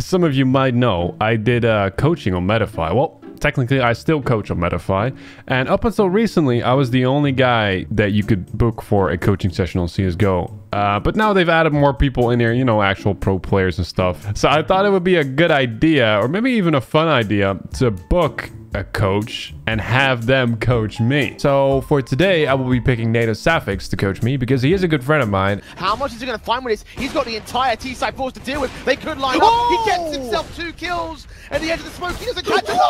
as some of you might know, I did uh, coaching on Metafy. Well, technically, I still coach on Metafy. And up until recently, I was the only guy that you could book for a coaching session on CSGO. Uh, but now they've added more people in here, you know, actual pro players and stuff. So I thought it would be a good idea, or maybe even a fun idea, to book a coach and have them coach me. So for today, I will be picking NaToSaphiX to coach me because he is a good friend of mine. How much is he going to find with this? He's got the entire T-side force to deal with. They could line up. He gets himself two kills at the edge of the smoke. He doesn't catch another.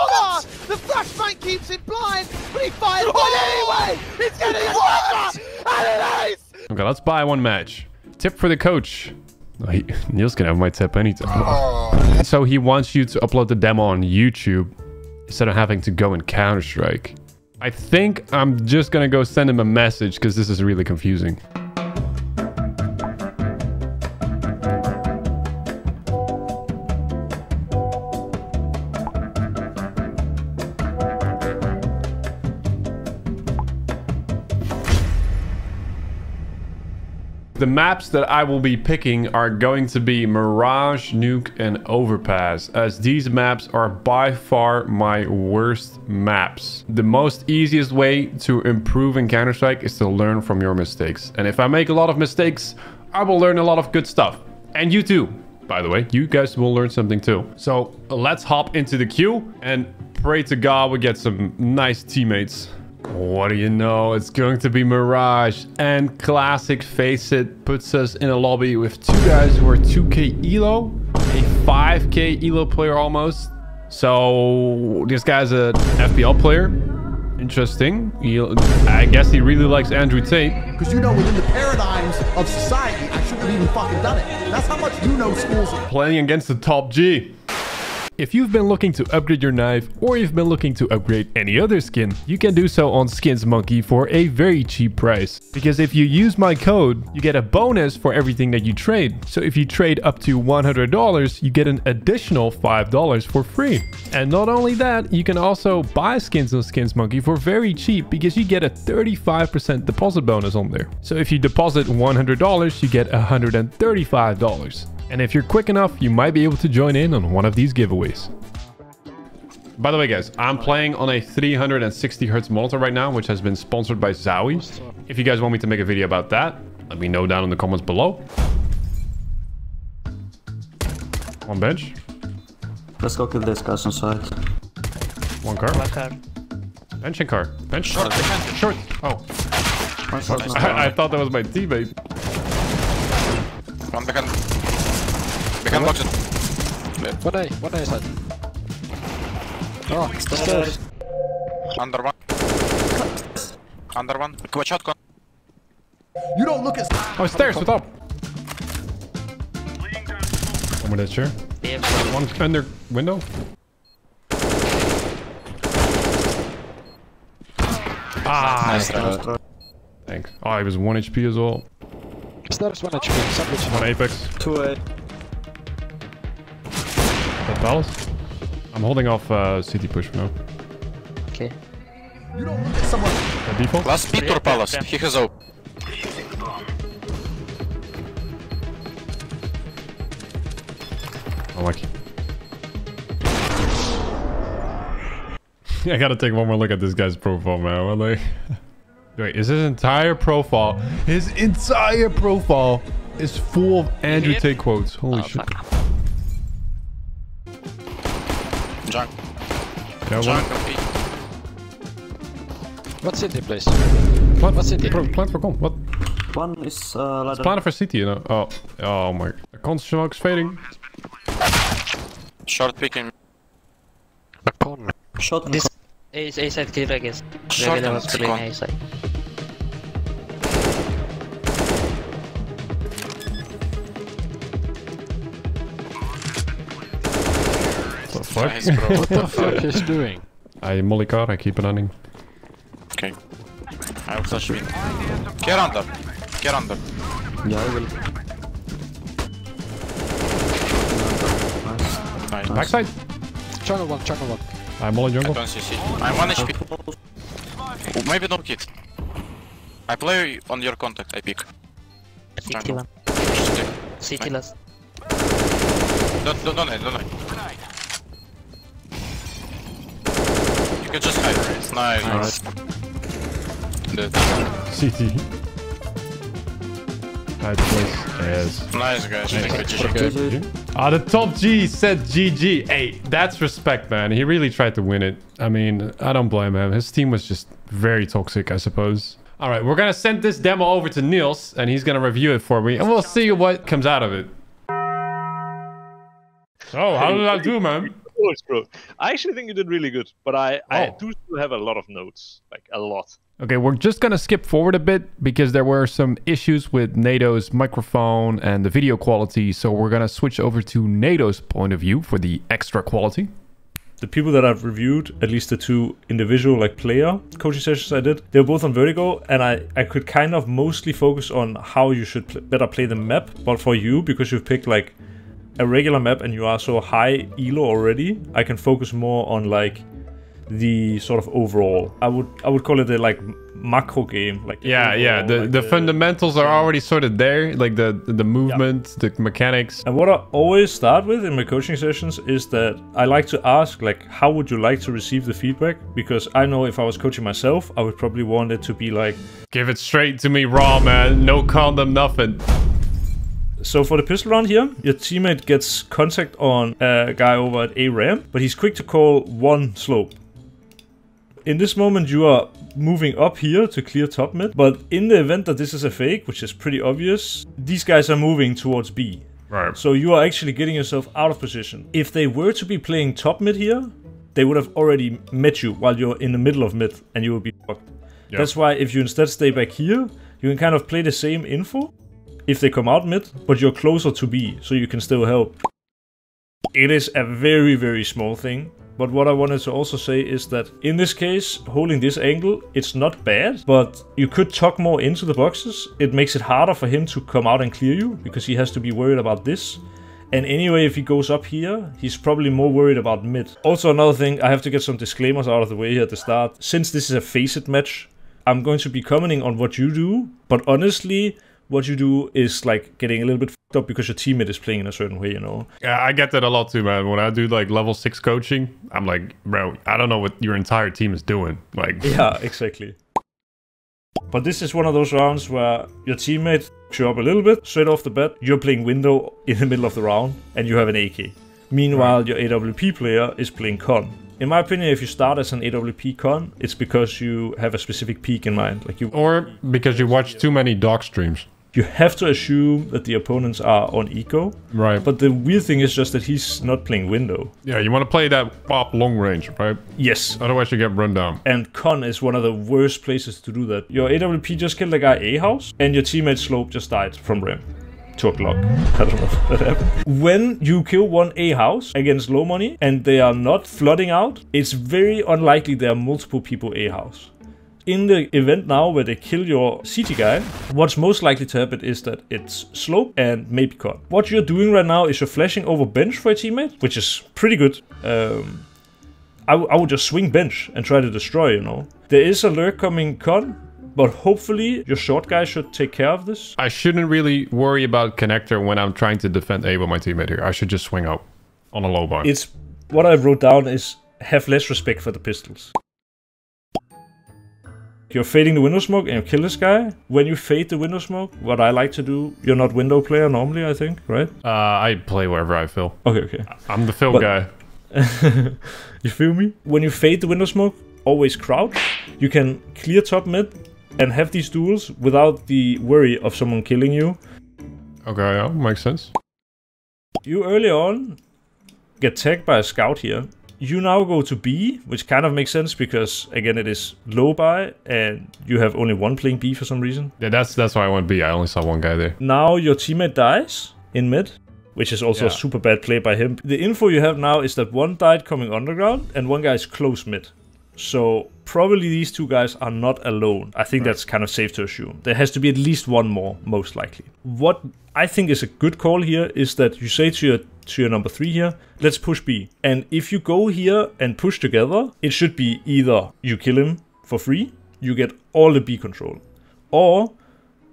The keeps him blind, but he fires oh! one anyway. He's getting a sniper and an ace. Okay, let's buy one match. Tip for the coach. Oh, he, Niels can have my tip anytime. Oh. So he wants you to upload the demo on YouTube instead of having to go in Counter-Strike. I think I'm just gonna go send him a message because this is really confusing. The maps that I will be picking are going to be Mirage, Nuke, and Overpass, as these maps are by far my worst maps. The most easiest way to improve in Counter-Strike is to learn from your mistakes. And if I make a lot of mistakes, I will learn a lot of good stuff. And you too, by the way. You guys will learn something too. So let's hop into the queue and pray to God we get some nice teammates. What do you know? It's going to be Mirage and Classic FACEIT puts us in a lobby with two guys who are 2k elo, a 5k elo player almost. So this guy's a FPL player. Interesting. He, I guess he really likes Andrew Tate. Because you know, within the paradigms of society, I shouldn't have even fucking done it. That's how much you know schools. Playing against the top G. If you've been looking to upgrade your knife or you've been looking to upgrade any other skin, you can do so on SkinsMonkey for a very cheap price. Because if you use my code, you get a bonus for everything that you trade. So if you trade up to $100, you get an additional $5 for free. And not only that, you can also buy skins on SkinsMonkey for very cheap because you get a 35% deposit bonus on there. So if you deposit $100, you get $135. And if you're quick enough, you might be able to join in on one of these giveaways. By the way, guys, I'm playing on a 360 hertz monitor right now, which has been sponsored by Zowie. If you guys want me to make a video about that, let me know down in the comments below. One bench, Let's go kill this guys on side. one car, car. bench and car. Bench, short, short. Oh, One shot, no. I, I thought that was my teammate. One behind. Behind box. One A, one A side. Oh, it's the stairs. Under one. Under one. Watch shotgun. You don't look at. Oh, stairs, what's up? One with that chair. One under window. Ah, Nice try. thanks. Oh, he was 1 HP as well. Stairs, one HP. Sandwich. One Apex. Two A. That Palace. I'm holding off uh, city push for now. Okay. You don't look at someone. That default? Last Peter Palace. He has hope. Unlucky. I gotta take one more look at this guy's profile, man. What, like... Wait, is his entire profile? His entire profile is full of Andrew Tate quotes. Holy Oh, shit. fuck. Yeah, one. What city, please? plant, What city? Pro, plant for con. What? One is uh, ladder. Plan for city, you know. Oh, oh my. The con smoke's fading. Short picking. Con. Shot in This A, A side clear, I guess. Short con. A side. Fuck? Nice, bro. What the fuck is doing? I molly car, I keep running. Okay. I will flash mid. Get under. Get under. Yeah, I will. Nice. Nice. Backside. Jungle one, jungle one. I molly I jungle. don't see C. I'm 1 HP. Oh, maybe no kit. I play on your contact. I pick. City one. Just take. City last. Don't, don't, don't, don't. Hide. You can just hide, right? Nice. Dead. CT. High place. Yes. Nice, guys. Thank you, GG. Okay. Ah, the top G said GG. Hey, that's respect, man. He really tried to win it. I mean, I don't blame him. His team was just very toxic, I suppose. All right, we're gonna send this demo over to Niels, and he's gonna review it for me, and we'll see what comes out of it. Oh, how did I do, man? Course, bro. I actually think you did really good, but I, I Oh. do still have a lot of notes, like a lot. Okay, we're just gonna skip forward a bit because there were some issues with NATO's microphone and the video quality, so we're gonna switch over to NATO's point of view for the extra quality. the people that I've reviewed, at least the two individual like player coaching sessions I did, they were both on Vertigo, and I I could kind of mostly focus on how you should pl- better play the map. But for you, because you've picked like a regular map and you are so high elo already, I can focus more on like the sort of overall. I would I would call it a like macro game. Like Yeah, yeah. The like the fundamentals are already sort of there, like the the movement, the mechanics. And what I always start with in my coaching sessions is that I like to ask, like, how would you like to receive the feedback? Because I know if I was coaching myself, I would probably want it to be like, Give it straight to me raw, man. No condom, nothing. So for the pistol round here, your teammate gets contact on a guy over at A ramp, but he's quick to call one slope. In this moment, you are moving up here to clear top mid, but in the event that this is a fake, which is pretty obvious, these guys are moving towards B. Right. So you are actually getting yourself out of position. If they were to be playing top mid here, they would have already met you while you're in the middle of mid and you would be fucked. Yep. That's why if you instead stay back here, you can kind of play the same info if they come out mid, but you're closer to B, so you can still help. It is a very, very small thing. But what I wanted to also say is that in this case, holding this angle, it's not bad, but you could tuck more into the boxes. It makes it harder for him to come out and clear you because he has to be worried about this. And anyway, if he goes up here, he's probably more worried about mid. Also, another thing, I have to get some disclaimers out of the way here at the start. Since this is a FACEIT match, I'm going to be commenting on what you do, but honestly, what you do is like getting a little bit fucked up because your teammate is playing in a certain way, you know? Yeah, I get that a lot too, man. When I do like level six coaching, I'm like, bro, I don't know what your entire team is doing. Like, Yeah, exactly. But this is one of those rounds where your teammate you up a little bit straight off the bat. You're playing window in the middle of the round, and you have an AK. Meanwhile, your AWP player is playing con. In my opinion, if you start as an AWP con, it's because you have a specific peek in mind. Like you, or because you watch too many dog streams. You have to assume that the opponents are on eco. Right. But the weird thing is just that he's not playing window. yeah, you want to play that pop long range, right? Yes, Otherwise, you get run down. And con is one of the worst places to do that. Your AWP just killed a guy A house, and your teammate Slope just died from rim. To a Glock. I don't know if that happened. When you kill one A house against low money and they are not flooding out, it's very unlikely there are multiple people A house. In the event now where they kill your CT guy, what's most likely to happen is that it's slope and maybe con. What you're doing right now is you're flashing over bench for a teammate, which is pretty good. Um, I, I would just swing bench and try to destroy, you know. There is a lurk coming con, but hopefully your short guy should take care of this. I shouldn't really worry about connector when I'm trying to defend A with my teammate here. I should just swing out on a low bar. It's what I wrote down is have less respect for the pistols. You're fading the window smoke and you kill this guy. When you fade the window smoke, what I like to do, you're not window player normally, I think, right? Uh, I play wherever I feel. Okay, okay. I'm the Phil But- guy. you feel me? When you fade the window smoke, always crouch. You can clear top mid and have these duels without the worry of someone killing you. Okay, yeah, makes sense. You early on get tagged by a scout here. You now go to B, which kind of makes sense because again it is low by and you have only one playing B for some reason. Yeah, that's that's why I went B. I only saw one guy there. Now your teammate dies in mid, which is also a super bad play by him. The info you have now is that one died coming underground and one guy is close mid. So probably these two guys are not alone. I think that's kind of safe to assume. There has to be at least one more, most likely. What I think is a good call here is that you say to your to your number three here, let's push B. And if you go here and push together, it should be either you kill him for free, you get all the B control, or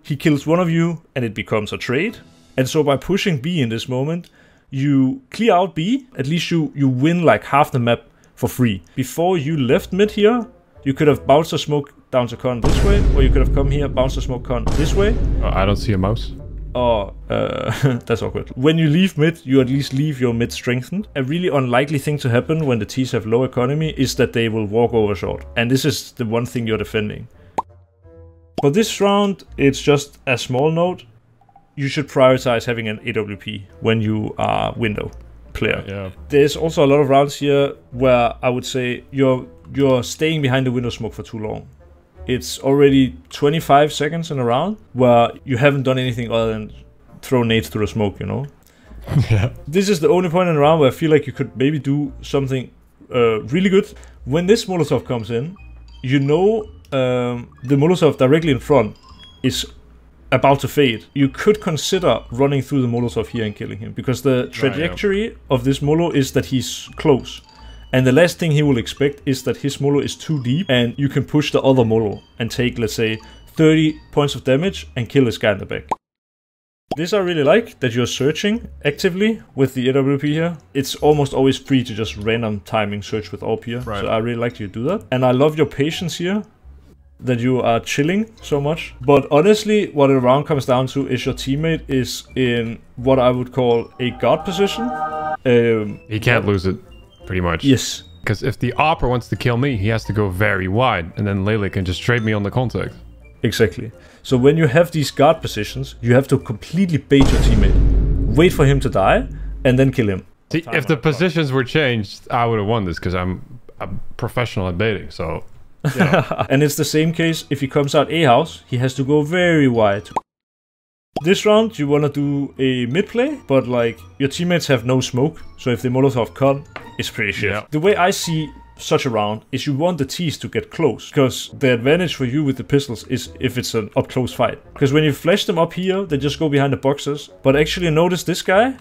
he kills one of you and it becomes a trade. And so by pushing B in this moment, you clear out B, at least you, you win like half the map for free. Before you left mid here, you could have bounced a smoke down to con this way, or you could have come here, bounced a smoke con this way, Oh, I don't see a mouse. or uh, that's awkward. When you leave mid, you at least leave your mid strengthened. A really unlikely thing to happen when the T's have low economy is that they will walk over short, and this is the one thing you're defending. For this round, it's just a small note. You should prioritize having an AWP when you are window player. Yeah. There's also a lot of rounds here where I would say you're you're staying behind the window smoke for too long. It's already 25 seconds in a round where you haven't done anything other than throw nades through the smoke, you know? Yeah. This is the only point in the round where I feel like you could maybe do something uh, really good. When this Molotov comes in, you know um, the Molotov directly in front is about to fade. You could consider running through the Molotov here and killing him because the trajectory of this Molo is that he's close. And the last thing he will expect is that his Molo is too deep and you can push the other Molo and take, let's say, 30 points of damage and kill this guy in the back. This I really like, that you're searching actively with the AWP here. It's almost always free to just random timing search with AWP here. Right. So I really like you do that. And I love your patience here, that you are chilling so much. But honestly, what a round comes down to is your teammate is in what I would call a guard position. Um, He can't lose it, pretty much. yes, Because if the opera wants to kill me, he has to go very wide, and then Lele can just trade me on the contact. Exactly. So when you have these guard positions, you have to completely bait your teammate, wait for him to die, and then kill him. See, if the positions were changed, I would have won this because I'm a professional at baiting. So and it's the same case if he comes out A house, he has to go very wide. This round you wanna do a mid play, but like your teammates have no smoke, so if they Molotov con, it's pretty shit. Yeah. The way I see such a round is you want the T's to get close, because the advantage for you with the pistols is if it's an up close fight. Because when you flash them up here, they just go behind the boxes. But actually notice this guy,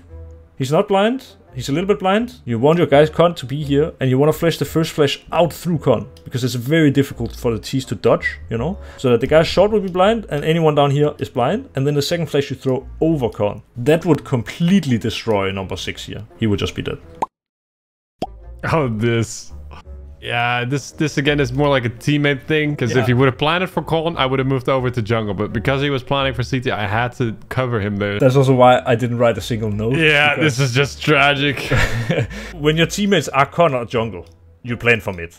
He's not blind. He's a little bit blind. You want your guy's con to be here, and you want to flash the first flash out through con because it's very difficult for the T's to dodge, you know. So that the guy short will be blind, and anyone down here is blind, and then the second flash you throw over con. That would completely destroy number six here. He would just be dead. Oh, this. Yeah, this this again is more like a teammate thing. Because Yeah. if he would have planned it for Colin, I would have moved over to jungle. But because he was planning for CT, I had to cover him there. That's also why I didn't write a single note. yeah, because this is just tragic. when your teammates are con or jungle, you plan for mid.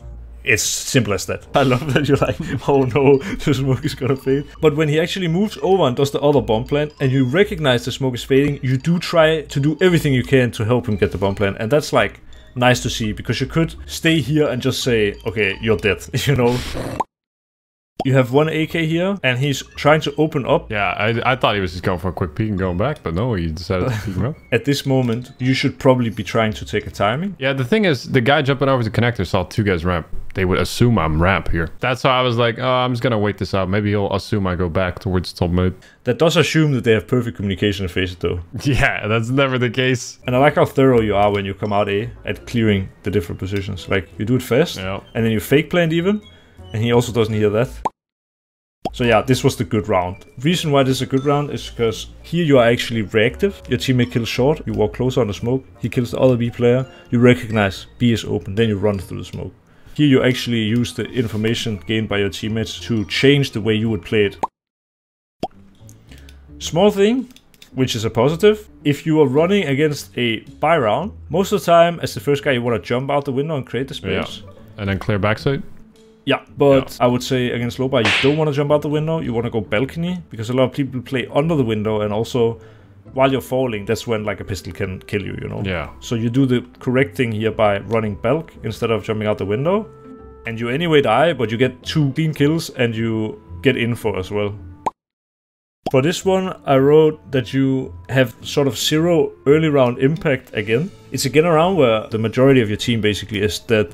It's simple as that. I love that you're like, oh no, the smoke is gonna fade. But when he actually moves over and does the other bomb plant, and you recognize the smoke is fading, you do try to do everything you can to help him get the bomb plant, and that's like nice to see because you could stay here and just say, okay, you're dead, you know. You have one AK here, and he's trying to open up. yeah, I, I thought he was just going for a quick peek and going back, but no, he decided to peek him up. At this moment, you should probably be trying to take a timing. Yeah, the thing is, the guy jumping over the connector saw two guys ramp. They would assume I'm ramp here. That's how I was like, oh, I'm just gonna wait this out. Maybe he'll assume I go back towards top mid. That does assume that they have perfect communication in face though. Yeah, that's never the case. And I like how thorough you are when you come out A at clearing the different positions. Like you do it fast, Yeah. and then you fake plant even, and he also doesn't hear that. So yeah, this was the good round. Reason why this is a good round is because here you are actually reactive. Your teammate kills short, you walk closer on the smoke, he kills the other B player, you recognize B is open, then you run through the smoke. Here you actually use the information gained by your teammates to change the way you would play it. Small thing, which is a positive. If you are running against a buy round, most of the time, as the first guy, you want to jump out the window and create the space. Yeah. And then clear backside. Yeah, but I would say against low buy, you don't want to jump out the window. You want to go balcony because a lot of people play under the window, and also while you're falling, that's when like a pistol can kill you. You know. Yeah. So you do the correct thing here by running bulk instead of jumping out the window, and you anyway die, but you get two clean kills and you get info as well. For this one, I wrote that you have sort of zero early round impact again. It's again a round where the majority of your team basically is dead.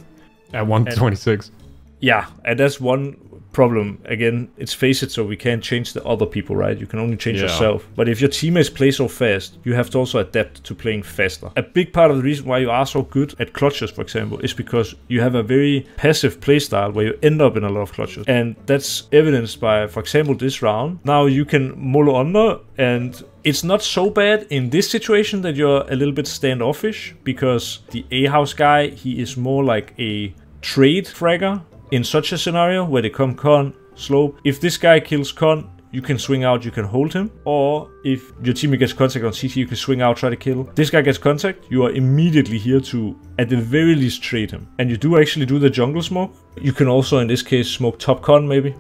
At 126. Yeah, and that's one problem. Again, it's FACEIT, so we can't change the other people, right? You can only change Yeah. yourself. But if your teammates play so fast, you have to also adapt to playing faster. A big part of the reason why you are so good at clutches, for example, is because you have a very passive playstyle where you end up in a lot of clutches. And that's evidenced by, for example, this round. Now you can mull under and it's not so bad in this situation that you're a little bit standoffish because the A house guy, he is more like a trade fragger in such a scenario where they come con, slope. If this guy kills con, you can swing out, you can hold him. Or if your teammate gets contact on CT, you can swing out, try to kill. This guy gets contact, you are immediately here to, at the very least, trade him. And you do actually do the jungle smoke. You can also, in this case, smoke top con maybe.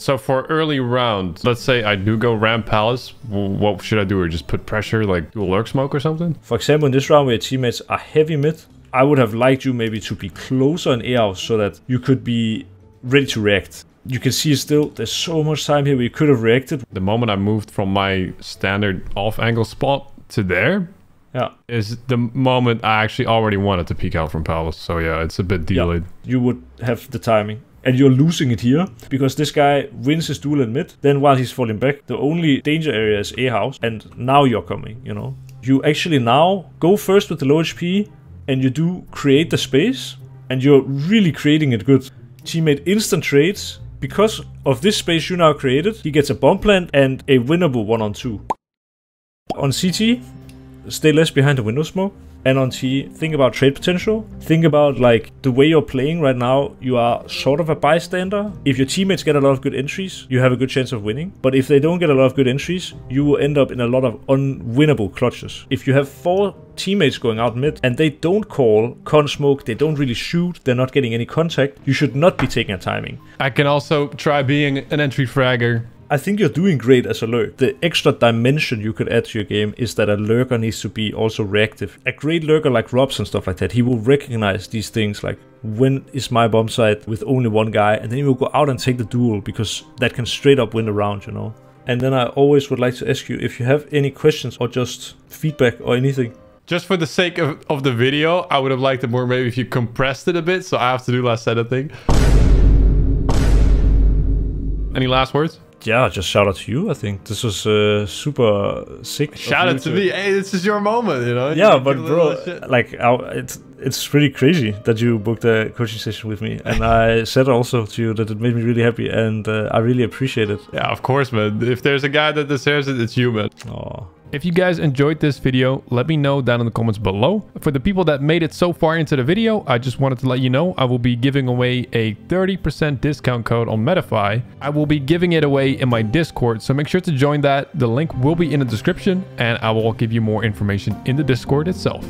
So for early round, let's say I do go Ram Palace, what should I do? Or just put pressure, like do a lurk smoke or something? For example, in this round where your teammates are heavy mid, I would have liked you maybe to be closer in AR so that you could be ready to react. You can see still, there's so much time here where you could have reacted. The moment I moved from my standard off angle spot to there Yeah, is the moment I actually already wanted to peek out from Palace. So yeah, it's a bit delayed. you would have the timing. And you're losing it here because this guy wins his duel in mid. Then while he's falling back, the only danger area is A house. And now you're coming, you know. You actually now go first with the low HP and you do create the space. And you're really creating it good. Teammate instant trades. Because of this space you now created, he gets a bomb plant and a winnable one on two. On CT, stay less behind the window smoke. And on T, think about trade potential. Think about like the way you're playing right now. You are sort of a bystander. If your teammates get a lot of good entries, you have a good chance of winning. But if they don't get a lot of good entries, you will end up in a lot of unwinnable clutches. If you have four teammates going out mid and they don't call con smoke, they don't really shoot, they're not getting any contact, you should not be taking a timing. I can also try being an entry fragger. I think you're doing great as a lurk. The extra dimension you could add to your game is that a lurker needs to be also reactive. A great lurker like ropz and stuff like that, he will recognize these things like when is my bomb site with only one guy, and then he will go out and take the duel because that can straight up win the round, you know. And then I always would like to ask you if you have any questions or just feedback or anything. Just for the sake of, of the video, I would have liked it more maybe if you compressed it a bit, so I have to do less editing. Any last words? Yeah, just shout out to you. I think this was uh, super sick. Shout out to me. Hey, this is your moment, you know? Yeah, You but give a little bro, like I, it's it's really crazy that you booked a coaching session with me, and I said also to you that it made me really happy, and uh, I really appreciate it. Yeah, of course, man. If there's a guy that deserves it, it's you, man. Oh, If you guys enjoyed this video, let me know down in the comments below. For the people that made it so far into the video, I just wanted to let you know I will be giving away a 30% discount code on Metafy. I will be giving it away in my Discord, so make sure to join that. The link will be in the description, and I will give you more information in the Discord itself.